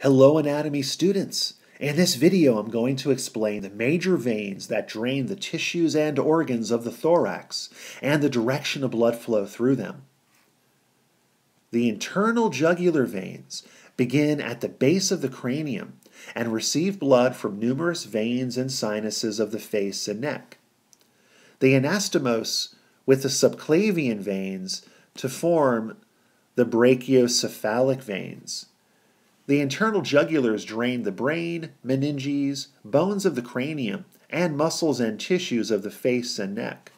Hello anatomy students! In this video I'm going to explain the major veins that drain the tissues and organs of the thorax and the direction of blood flow through them. The internal jugular veins begin at the base of the cranium and receive blood from numerous veins and sinuses of the face and neck. They anastomose with the subclavian veins to form the brachiocephalic veins the internal jugulars drain the brain, meninges, bones of the cranium, and muscles and tissues of the face and neck.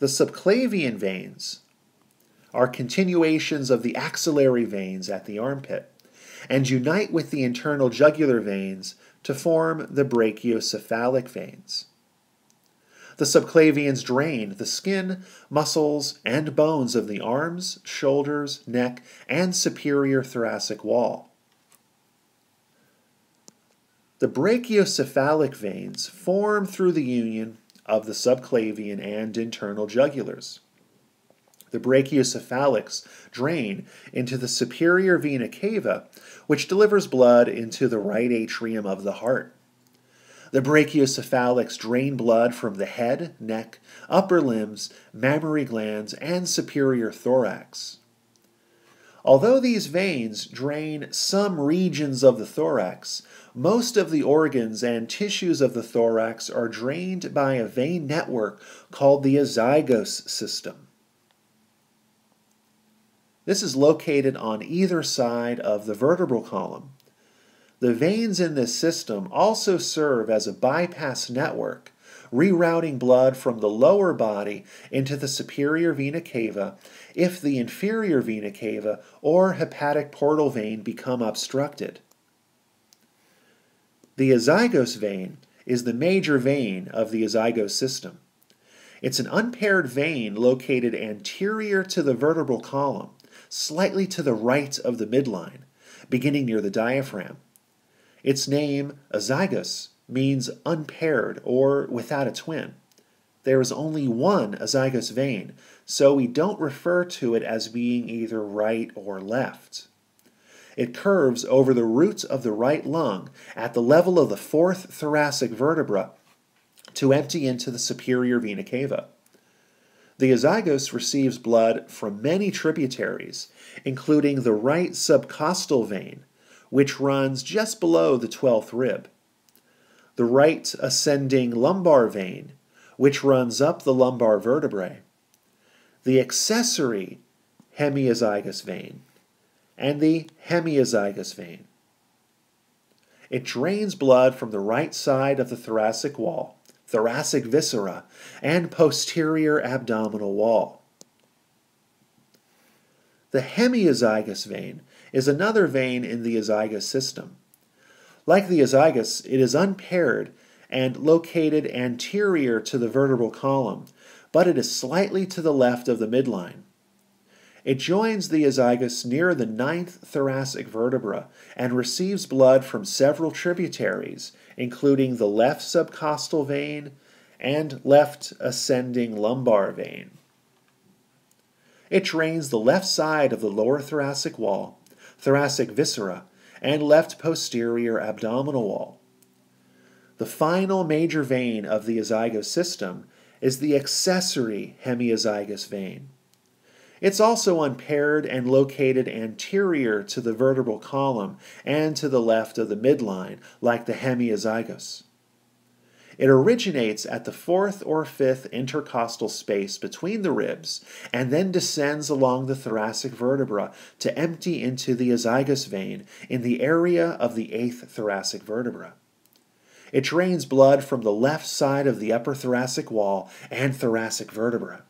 The subclavian veins are continuations of the axillary veins at the armpit and unite with the internal jugular veins to form the brachiocephalic veins. The subclavians drain the skin, muscles, and bones of the arms, shoulders, neck, and superior thoracic wall. The brachiocephalic veins form through the union of the subclavian and internal jugulars. The brachiocephalics drain into the superior vena cava, which delivers blood into the right atrium of the heart. The brachiocephalics drain blood from the head, neck, upper limbs, mammary glands, and superior thorax. Although these veins drain some regions of the thorax, most of the organs and tissues of the thorax are drained by a vein network called the azygos system. This is located on either side of the vertebral column. The veins in this system also serve as a bypass network, rerouting blood from the lower body into the superior vena cava if the inferior vena cava or hepatic portal vein become obstructed. The azygos vein is the major vein of the azygos system. It's an unpaired vein located anterior to the vertebral column, slightly to the right of the midline, beginning near the diaphragm. Its name, azygos, means unpaired or without a twin. There is only one azygos vein, so we don't refer to it as being either right or left. It curves over the roots of the right lung at the level of the fourth thoracic vertebra to empty into the superior vena cava. The azygos receives blood from many tributaries, including the right subcostal vein, which runs just below the 12th rib. The right ascending lumbar vein, which runs up the lumbar vertebrae. The accessory hemiazygos vein, and the hemiazygos vein. It drains blood from the right side of the thoracic wall, thoracic viscera, and posterior abdominal wall. The hemiazygos vein is another vein in the azygos system. Like the azygos, it is unpaired and located anterior to the vertebral column, but it is slightly to the left of the midline. It joins the azygos near the ninth thoracic vertebra and receives blood from several tributaries, including the left subcostal vein and left ascending lumbar vein. It drains the left side of the lower thoracic wall thoracic viscera, and left posterior abdominal wall. The final major vein of the azygos system is the accessory hemiazygos vein. It's also unpaired and located anterior to the vertebral column and to the left of the midline, like the hemiazygos. It originates at the fourth or fifth intercostal space between the ribs and then descends along the thoracic vertebra to empty into the azygos vein in the area of the eighth thoracic vertebra. It drains blood from the left side of the upper thoracic wall and thoracic vertebra.